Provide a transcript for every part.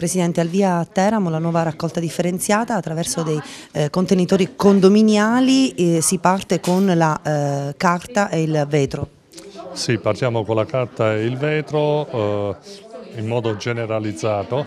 Presidente, al via Teramo la nuova raccolta differenziata attraverso dei eh, contenitori condominiali eh, si parte con la eh, carta e il vetro. Sì, partiamo con la carta e il vetro eh, in modo generalizzato.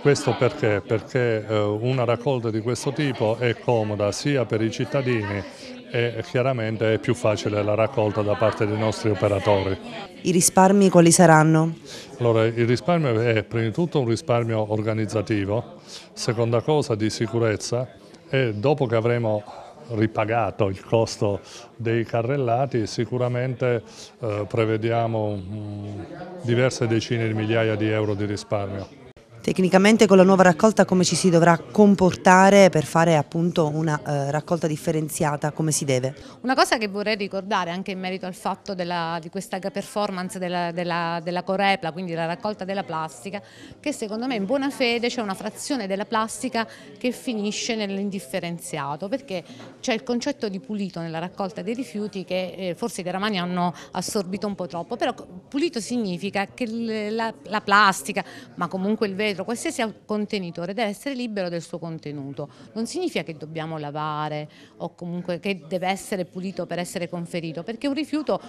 Questo perché? Perché eh, una raccolta di questo tipo è comoda sia per i cittadini e chiaramente è più facile la raccolta da parte dei nostri operatori. I risparmi quali saranno? Allora, il risparmio è prima di tutto un risparmio organizzativo, seconda cosa di sicurezza e dopo che avremo ripagato il costo dei carrellati sicuramente eh, prevediamo um, diverse decine di migliaia di euro di risparmio. Tecnicamente con la nuova raccolta come ci si dovrà comportare per fare appunto una eh, raccolta differenziata, come si deve? Una cosa che vorrei ricordare anche in merito al fatto della, di questa performance della, della, della, Corepla, quindi la raccolta della plastica, che secondo me in buona fede c'è una frazione della plastica che finisce nell'indifferenziato, perché c'è il concetto di pulito nella raccolta dei rifiuti che eh, forse i teramani hanno assorbito un po' troppo, però pulito significa che la, la plastica, ma comunque il vetro, vetro, qualsiasi contenitore deve essere libero del suo contenuto. Non significa che dobbiamo lavare o comunque che deve essere pulito per essere conferito, perché un rifiuto,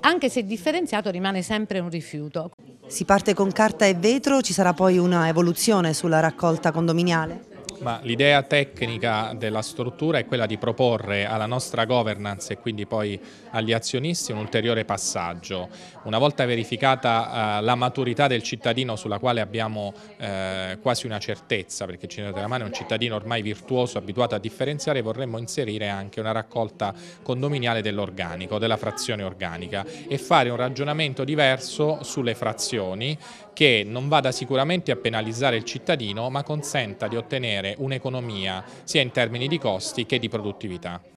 anche se differenziato, rimane sempre un rifiuto. Si parte con carta e vetro, ci sarà poi una evoluzione sulla raccolta condominiale? Ma l'idea tecnica della struttura è quella di proporre alla nostra governance e quindi poi agli azionisti un ulteriore passaggio. Una volta verificata eh, la maturità del cittadino sulla quale abbiamo eh, quasi una certezza, perché cittadino della mano è un cittadino ormai virtuoso, abituato a differenziare, vorremmo inserire anche una raccolta condominiale dell'organico, della frazione organica e fare un ragionamento diverso sulle frazioni che non vada sicuramente a penalizzare il cittadino ma consenta di ottenere un'economia sia in termini di costi che di produttività.